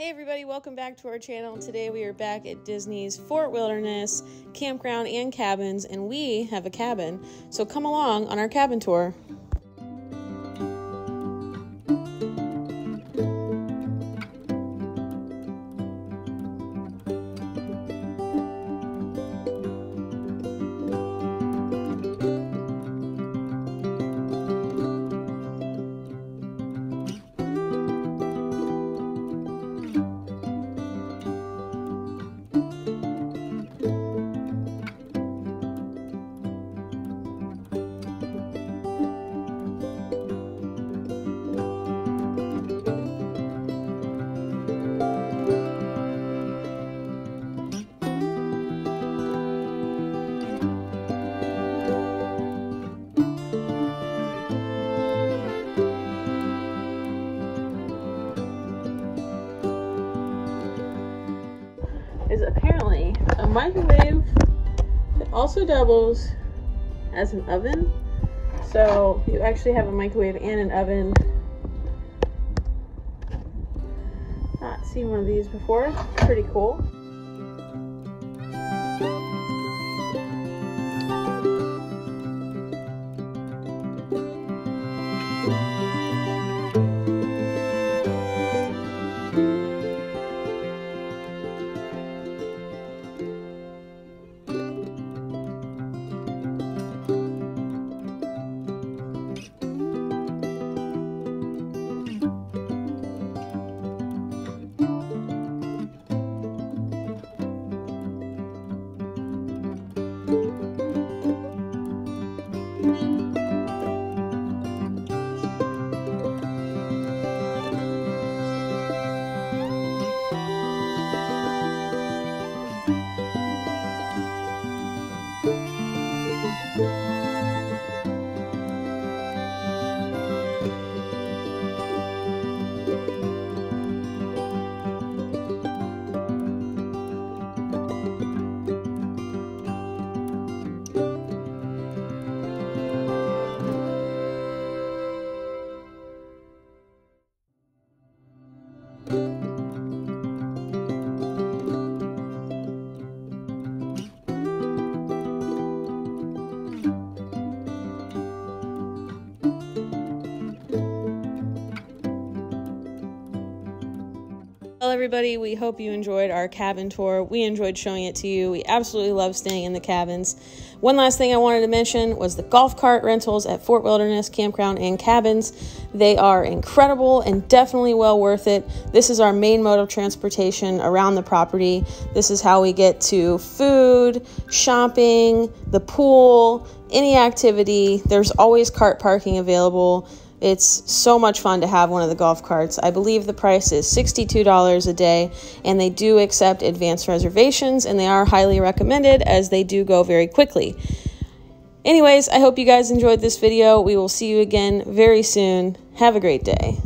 Hey everybody, welcome back to our channel. Today we are back at Disney's Fort Wilderness Campground and Cabins, and we have a cabin. So come along on our cabin tour. Is apparently a microwave that also doubles as an oven. So you actually have a microwave and an oven. Not seen one of these before. Pretty cool. Well, everybody, we hope you enjoyed our cabin tour. We enjoyed showing it to you. We absolutely love staying in the cabins. One last thing I wanted to mention was the golf cart rentals at Fort Wilderness Campground and Cabins. They are incredible and definitely well worth it. This is our main mode of transportation around the property. This is how we get to food, shopping, the pool, any activity. There's always cart parking available. It's so much fun to have one of the golf carts. I believe the price is $62 a day, and they do accept advanced reservations, and they are highly recommended as they do go very quickly. Anyways, I hope you guys enjoyed this video. We will see you again very soon. Have a great day.